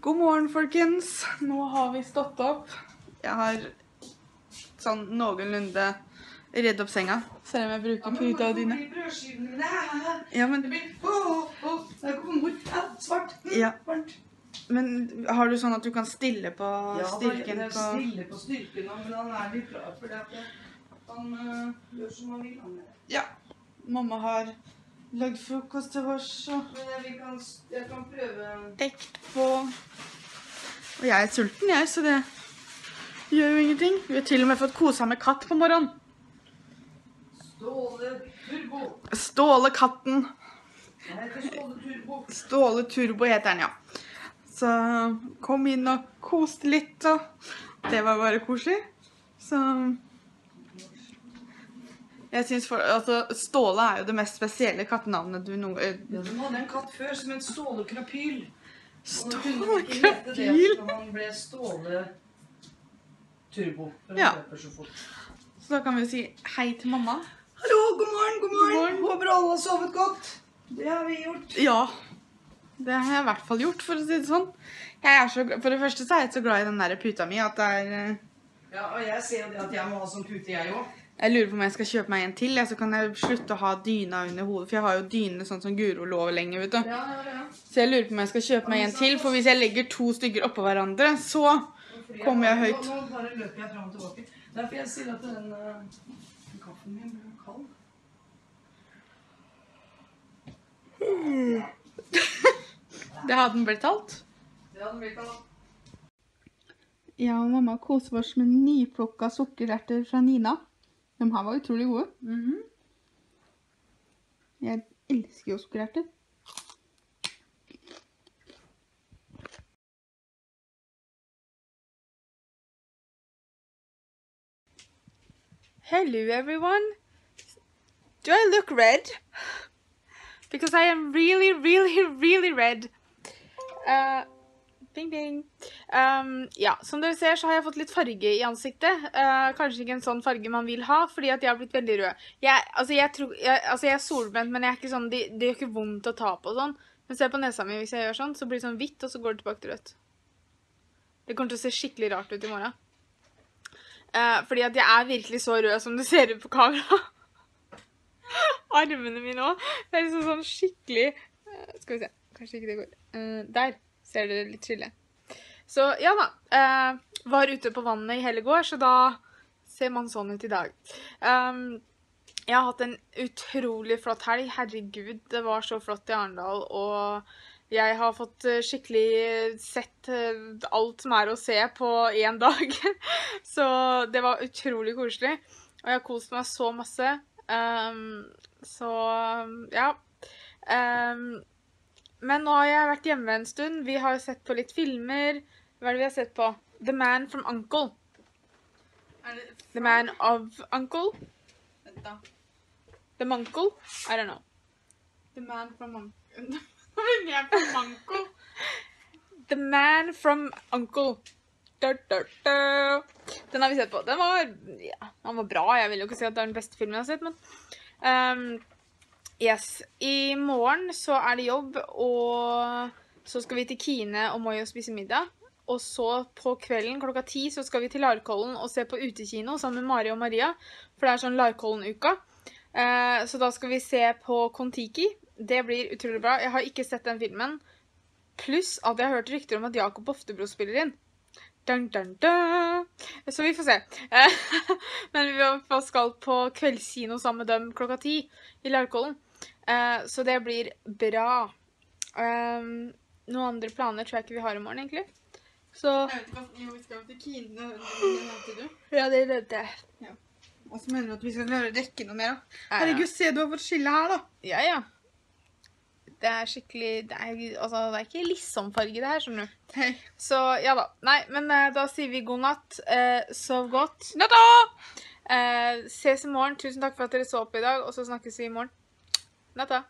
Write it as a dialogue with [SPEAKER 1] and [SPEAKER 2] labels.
[SPEAKER 1] God morgen, folkens. Nå har vi stått opp. Jeg har sånn noenlunde redd opp senga. Selv om jeg bruker puta dine. Ja, men, Ja. men har du sånn at du kan stille på styrken på
[SPEAKER 2] stille på styrken men han er litt klar det at han øh, gjør som han vil.
[SPEAKER 1] Ja. Mamma har lagd frokost til oss og
[SPEAKER 2] Men jeg, vi kan, jeg kan prøve
[SPEAKER 1] dekt på Og jeg er sulten, jeg, så det gjør jo ingenting. Vi har til og med fått kosa med katt på morgenen.
[SPEAKER 2] Ståle Turbo.
[SPEAKER 1] Ståle katten.
[SPEAKER 2] Jeg heter Ståle Turbo.
[SPEAKER 1] Ståle Turbo heter den, ja. Så kom inn og koste litt, og det var bare koselig. Så Jeg synes for Altså, Ståle er jo det mest spesielle kattenavnet du noen gang
[SPEAKER 2] Ja, de hadde en katt før som het Ståle Krapyl.
[SPEAKER 1] Ståle Krapyl?
[SPEAKER 2] han ble Ståle Turbo.
[SPEAKER 1] Ja.
[SPEAKER 2] så fort.
[SPEAKER 1] Så da kan vi jo si hei til mamma.
[SPEAKER 2] Hallo, god morgen, god morgen.
[SPEAKER 1] God morgen.
[SPEAKER 2] Håper alle har sovet godt. Det har vi gjort.
[SPEAKER 1] Ja. Det har jeg i hvert fall gjort, for å si det sånn. Så, for det første så er jeg så glad i den der puta mi at det er eh,
[SPEAKER 2] Ja, og jeg ser jo det at jeg må ha sånn pute, jeg òg.
[SPEAKER 1] Jeg lurer på om jeg skal kjøpe meg en til, ja, så kan jeg slutte å ha dyna under hodet. For jeg har jo dyne sånn som Guro lover lenge, vet du.
[SPEAKER 2] Ja, ja, ja.
[SPEAKER 1] Så jeg lurer på om jeg skal kjøpe meg en til, for hvis jeg legger to stykker oppå hverandre, så Kommer jeg høyt?
[SPEAKER 2] Nå, nå bare løper jeg fram og tilbake. Derfor jeg sier at den uh, kaffen min blir kald.
[SPEAKER 1] Det hadde den blitt alt.
[SPEAKER 2] hadde den blitt kaldt.
[SPEAKER 1] Jeg og mamma koser oss med nyplukka sukkererter fra Nina. De her var utrolig gode.
[SPEAKER 2] Mhm.
[SPEAKER 1] Jeg elsker jo sukkererter. Hello, everyone. Do I look red? Because I am really, really, really red. Uh, Bing, bing. Um, ja, som dere ser så har jeg fått litt farge i ansiktet. Uh, kanskje ikke en sånn farge man vil ha, fordi at jeg har blitt veldig rød. Jeg, altså, jeg, tror, jeg, altså, jeg er solbrent, men jeg sånn, det, det gjør ikke vondt å ta på sånn. Men se på nesa mi hvis jeg gjør sånn, så blir det sånn hvitt, og så går det tilbake til rødt. Det kommer til å se skikkelig rart ut i morgen. Uh, fordi at jeg er virkelig så rød som det ser ut på kamera. Armene mine òg. Det er liksom sånn skikkelig uh, Skal vi se. Kanskje ikke det går. Der ser dere litt skille. Så ja da. eh, var ute på vannet i hele går, så da ser man sånn ut i dag. Um, jeg har hatt en utrolig flott helg. Herregud, det var så flott i Arendal. Og jeg har fått eh, skikkelig sett eh, alt som er å se på én dag. så det var utrolig koselig. Og jeg har kost meg så masse. Um, så ja. Um, men nå har jeg vært hjemme en stund. Vi har sett på litt filmer. Hva er det vi har sett på? The Man from Uncle. The Man of Uncle. Vent, da. The Munkle? I don't know. The Man from Uncle. Hva begynner jeg på Munkle? The Man from Uncle. Da, da, da. Den har vi sett på. Den var, ja, den var bra. Jeg vil jo ikke si at det er den beste filmen jeg har sett, men um, Yes. I morgen så er det jobb, og så skal vi til Kine og Moi og spise middag. Og så på kvelden klokka ti så skal vi til Larkollen og se på utekino sammen med Mari og Maria. For det er sånn Larkollen-uka. Eh, så da skal vi se på Kon-Tiki. Det blir utrolig bra. Jeg har ikke sett den filmen. Pluss at jeg har hørt rykter om at Jakob Oftebro spiller inn. Dun, dun, dun. Så vi får se. Eh, Men vi skal på kveldskino sammen med dem klokka ti i Larkollen. Eh, så det blir bra. Um, noen andre planer tror jeg ikke vi har i morgen, egentlig. Så
[SPEAKER 3] Jeg vet ikke hva jo, vi skal til Kine, nevnte du.
[SPEAKER 1] Ja, det vet jeg.
[SPEAKER 3] Og så mener du at vi skal klare å rekke noe mer, da? Herregud, se du har fått skille her, da.
[SPEAKER 1] Ja, ja. Det er skikkelig Det er, altså, det er ikke liksom-farge, det her, skjønner du.
[SPEAKER 3] Hei.
[SPEAKER 1] Så ja da. Nei, men eh, da sier vi god natt. Eh, sov godt.
[SPEAKER 3] Natta!
[SPEAKER 1] Eh, ses i morgen. Tusen takk for at dere så på i dag, og så snakkes vi i morgen. Natta.